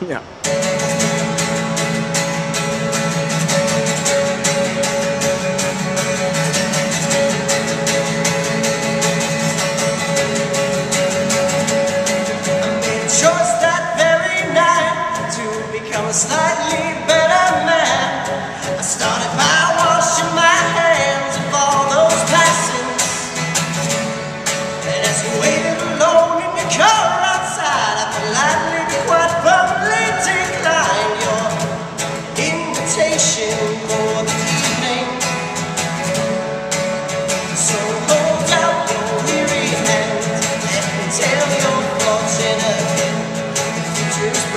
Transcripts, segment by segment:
Yeah.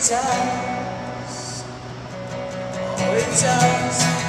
It does. Oh, it does.